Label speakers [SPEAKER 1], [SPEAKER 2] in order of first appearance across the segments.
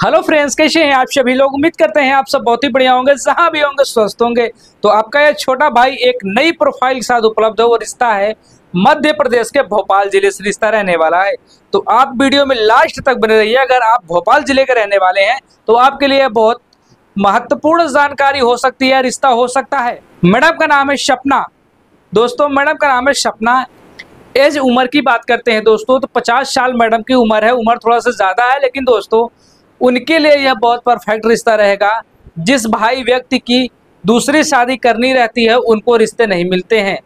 [SPEAKER 1] Hello friends कैसे हैं आप सभी लोग? उम्मीद करते हैं आप सब बहुत ही बढ़िया होंगे, जहाँ भी होंगे, स्वस्थ होंगे। तो आपका यह छोटा भाई एक नई प्रोफ़ाइल के साथ उपलब्ध है, वो रिश्ता है मध्य प्रदेश के भोपाल ज़िले से रिश्ता रहने वाला है। तो आप वीडियो में लास्ट तक बने रहिए। अगर आप भोपाल ज़िले के रहने वाले हैं तो आपके लिए बहुत महत्वपूर्ण जानकारी हो सकती है, रिश्ता हो सकता है। मैडम का नाम है सपना। दोस्तों, मैडम का नाम है सपना। एज उम्र की बात करते हैं दोस्तों तो 50 साल मैडम की उम्र है, उम्र थोड़ा सा ज़्यादा है, लेकिन दोस्तों उनके लिए यह बहुत परफेक्ट रिश्ता रहेगा। जिस भाई व्यक्ति की दूसरी शादी करनी रहती है, उनको रिश्ते नहीं मिलते हैं।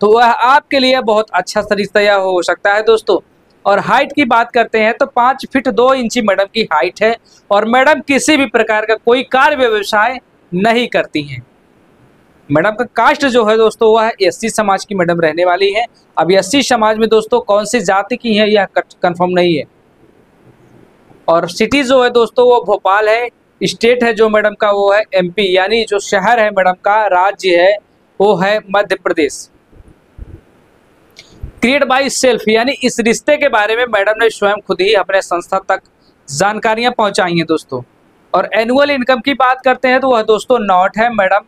[SPEAKER 1] तो वह आपके लिए बहुत अच्छा रिश्ता यह हो सकता है दोस्तों। और हाइट की बात करते हैं तो पाँच फिट दो इंची मैडम की हाइट है और मैडम किसी भी प्रकार का कोई कार्य व्यवसाय नहीं करती हैं। मैडम का कास्ट जो है दोस्तों, वह एस समाज की मैडम रहने वाली है। अब एस समाज में दोस्तों, कौन सी जाति की है, यह कंफर्म नहीं है। और सिटी जो है दोस्तों, वो भोपाल है, स्टेट है जो मैडम का, वो है एमपी यानी जो शहर है मैडम का, राज्य है, वो है Madhya Pradesh. Create by self यानी इस रिश्ते के बारे में मैडम ने स्वयं खुद ही अपने संस्था तक जानकारियाँ पहुंचाई हैं दोस्तों। और एनुअल इनकम की बात करते हैं तो वह दोस्तों नॉट है मैडम।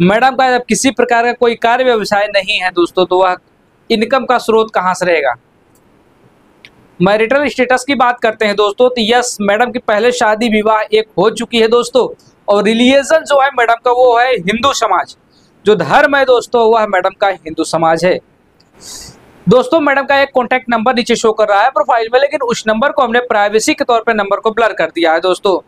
[SPEAKER 1] मैडम का जब किसी प्रकार का कोई कार्य व्यवसाय नहीं है दोस्तों तो वह इनकम का स्रोत कहाँ से रहेगा? मैरिटल स्टेटस की बात करते हैं दोस्तों तो यस, मैडम की पहले शादी, विवाह एक हो चुकी है दोस्तों, और रिलीजन जो है मैडम का वो है हिंदू समाज। जो धर्म है दोस्तों, वह मैडम का हिंदू समाज है। दोस्तों, मैडम का एक कॉन्टेक्ट नंबर नीचे शो कर रहा है प्रोफ़ाइल में, लेकिन उस नंबर को हमने प्राइवेसी के तौर पर नंबर को ब्लर कर दिया है दोस्तों।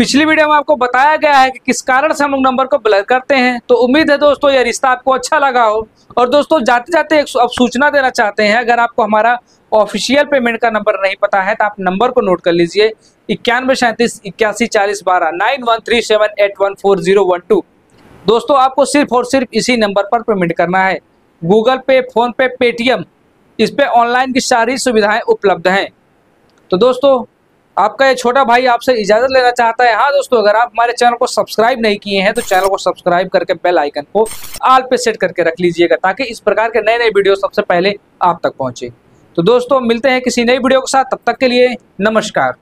[SPEAKER 1] पिछली वीडियो में आपको बताया गया है कि किस कारण से हम लोग नंबर को ब्लर करते हैं। तो उम्मीद है दोस्तों यह रिश्ता आपको अच्छा लगा हो। और दोस्तों जाते जाते एक अब सूचना देना चाहते हैं, अगर आपको हमारा ऑफिशियल पेमेंट का नंबर नहीं पता है तो आप नंबर को नोट कर लीजिए। इक्यानवे सैंतीस, इक्यासी चालीस बारह, nine one three seven eight one four zero one two. दोस्तों, आपको सिर्फ़ और सिर्फ़ इसी नंबर पर पेमेंट करना है। गूगल पे, फ़ोन पे, पेटीएम, इस पर ऑनलाइन की सारी सुविधाएँ उपलब्ध हैं। तो दोस्तों आपका ये छोटा भाई आपसे इजाज़त लेना चाहता है। हाँ दोस्तों, अगर आप हमारे चैनल को सब्सक्राइब नहीं किए हैं तो चैनल को सब्सक्राइब करके बेल आइकन को आल पे सेट करके रख लीजिएगा, ताकि इस प्रकार के नए नए वीडियो सबसे पहले आप तक पहुँचे। तो दोस्तों, मिलते हैं किसी नई वीडियो के साथ। तब तक के लिए नमस्कार।